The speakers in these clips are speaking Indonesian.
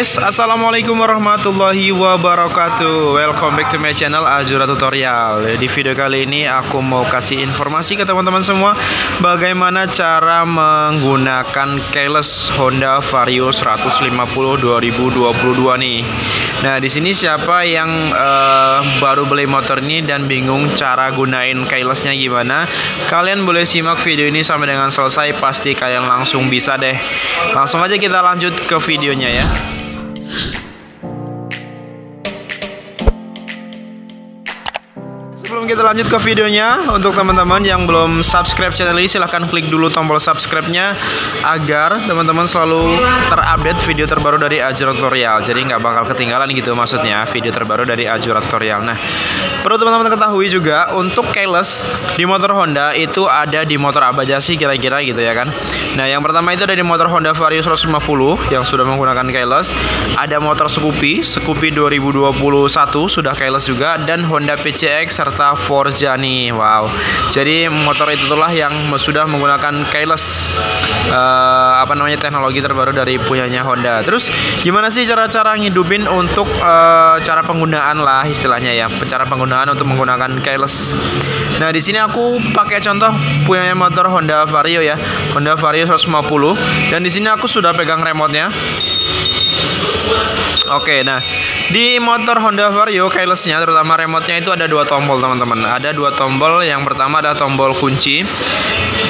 Guys, Assalamualaikum warahmatullahi wabarakatuh. Welcome back to my channel Azura Tutorial. Di video kali ini aku mau kasih informasi ke teman-teman semua Bagaimana cara menggunakan keyless Honda Vario 150 2022 nih. Nah di sini siapa yang uh, baru beli motor ini dan bingung cara gunain keylessnya gimana Kalian boleh simak video ini sampai dengan selesai. Pasti kalian langsung bisa deh. Langsung aja kita lanjut ke videonya ya kita lanjut ke videonya, untuk teman-teman yang belum subscribe channel ini, silahkan klik dulu tombol subscribe-nya agar teman-teman selalu terupdate video terbaru dari Azura Tutorial. Jadi nggak bakal ketinggalan gitu maksudnya video terbaru dari Azura Tutorial. Nah, perlu teman-teman ketahui juga untuk keyless di motor Honda itu ada di motor apa sih kira-kira gitu ya kan. Nah, yang pertama itu ada di motor Honda Vario 150 yang sudah menggunakan keyless. Ada motor Scoopy, Scoopy 2021 sudah keyless juga dan Honda PCX serta Forza nih wow. Jadi motor itu itulah yang sudah menggunakan keyless uh, apa namanya teknologi terbaru dari punyanya Honda. Terus gimana sih cara-cara ngidupin untuk uh, cara penggunaan lah istilahnya ya cara penggunaan untuk menggunakan keyless? Nah di sini aku pakai contoh punyanya motor Honda Vario ya Honda Vario 150 dan di sini aku sudah pegang remote-nya Oke, nah di motor Honda Vario keylessnya terutama remote-nya itu ada dua tombol teman-teman. Ada dua tombol. Yang pertama ada tombol kunci,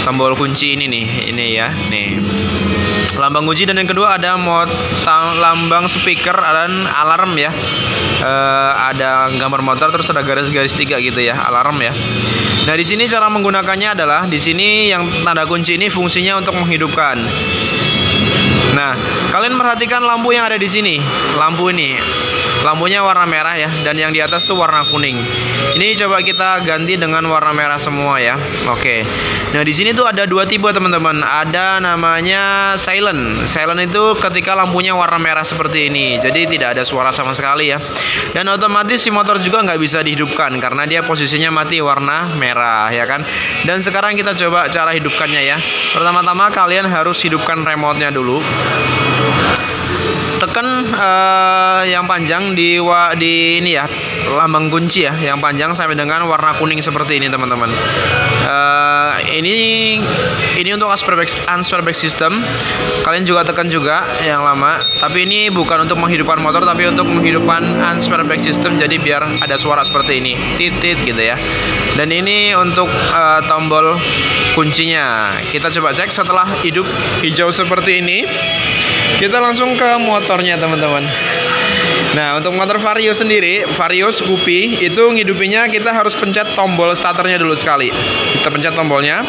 tombol kunci ini nih, ini ya, nih lambang kunci dan yang kedua ada mod lambang speaker dan alarm ya. E, ada gambar motor terus ada garis-garis tiga gitu ya, alarm ya. Nah di sini cara menggunakannya adalah di sini yang tanda kunci ini fungsinya untuk menghidupkan. Nah, kalian perhatikan lampu yang ada di sini. Lampu ini. Lampunya warna merah ya dan yang di atas tuh warna kuning. Ini coba kita ganti dengan warna merah semua ya. Oke. Nah, di sini tuh ada dua tipe teman-teman. Ada namanya silent. Silent itu ketika lampunya warna merah seperti ini. Jadi tidak ada suara sama sekali ya. Dan otomatis si motor juga nggak bisa dihidupkan karena dia posisinya mati warna merah ya kan. Dan sekarang kita coba cara hidupkannya ya. Pertama-tama kalian harus hidupkan remote-nya dulu tekan uh, yang panjang di wa, di ini ya lambang kunci ya yang panjang sampai dengan warna kuning seperti ini teman-teman. Uh, ini ini untuk answer back, answer back system. Kalian juga tekan juga yang lama. Tapi ini bukan untuk menghidupkan motor tapi untuk menghidupkan answer back system. Jadi biar ada suara seperti ini. Titit gitu ya. Dan ini untuk uh, tombol kuncinya. Kita coba cek setelah hidup hijau seperti ini kita langsung ke motornya teman-teman. Nah untuk motor Vario sendiri Vario Scoopy itu ngidupinya kita harus pencet tombol starternya dulu sekali. Kita pencet tombolnya.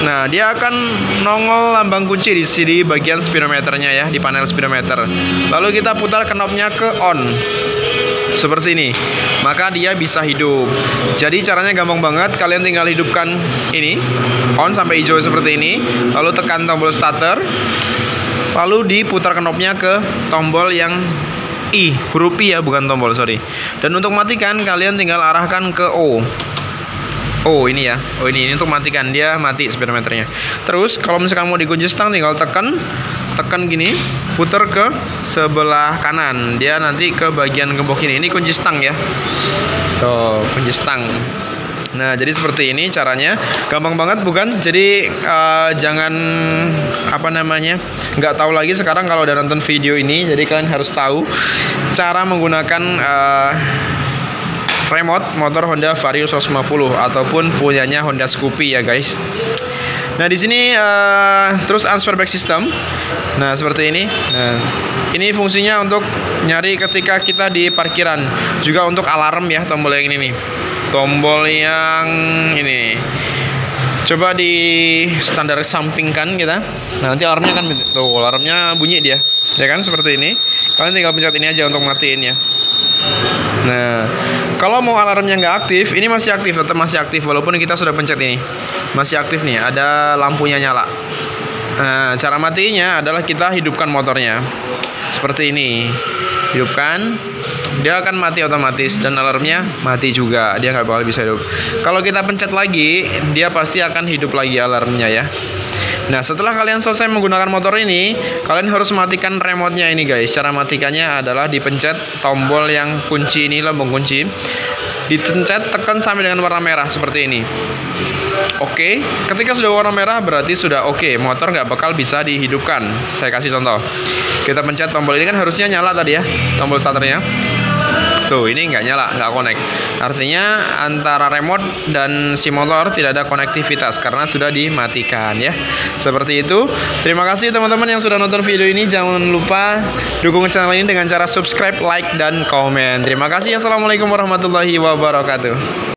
Nah dia akan nongol lambang kunci di sini bagian speedometernya ya Di panel speedometer Lalu kita putar knobnya ke on. Seperti ini. Maka dia bisa hidup. Jadi caranya gampang banget. Kalian tinggal hidupkan ini. On sampai hijau seperti ini. Lalu tekan tombol starter lalu diputar knobnya ke tombol yang I huruf I ya bukan tombol sorry. Dan untuk matikan kalian tinggal arahkan ke O. Oh ini ya Oh ini, ini untuk matikan Dia mati speedometernya. Terus kalau misalkan mau dikunci stang Tinggal tekan Tekan gini Putar ke sebelah kanan. Dia nanti ke bagian gembok ini. Ini kunci stang ya. Tuh kunci stang Nah, jadi seperti ini caranya. Gampang banget bukan? Jadi uh, jangan apa namanya? nggak tahu lagi sekarang kalau udah nonton video ini. Jadi kalian harus tahu cara menggunakan uh, remote motor Honda Vario 150 ataupun punyanya Honda Scoopy ya, guys. Nah, di sini uh, terus answer back system. Nah, seperti ini. Nah, ini fungsinya untuk nyari ketika kita di parkiran. Juga untuk alarm ya tombol yang ini nih tombol yang ini. Coba di standar sampingkan kita. Nah, nanti alarmnya kan tuh alarmnya bunyi dia. Ya kan seperti ini. Kalian tinggal pencet ini aja untuk matiin ya. Nah kalau mau alarmnya nggak aktif ini masih aktif tetap masih aktif walaupun kita sudah pencet ini. Masih aktif nih ada lampunya nyala. Nah cara matinya adalah kita hidupkan motornya. Seperti ini. Hidupkan dia akan mati otomatis dan alarmnya mati juga dia nggak bakal bisa hidup kalau kita pencet lagi dia pasti akan hidup lagi alarmnya ya Nah, setelah kalian selesai menggunakan motor ini, kalian harus matikan remote-nya ini guys. Cara matikannya adalah dipencet tombol yang kunci ini lambung kunci. Dipencet tekan sampai dengan warna merah seperti ini. Oke, ketika sudah warna merah berarti sudah oke. Motor nggak bakal bisa dihidupkan. Saya kasih contoh. Kita pencet tombol ini kan harusnya nyala tadi ya, tombol starternya. Tuh, ini nggak nyala, nggak connect. Artinya antara remote dan si motor tidak ada konektivitas karena sudah dimatikan ya. Seperti itu. Terima kasih teman-teman yang sudah nonton video ini. Jangan lupa dukung channel ini dengan cara subscribe, like, dan komen. Terima kasih. Assalamualaikum warahmatullahi wabarakatuh.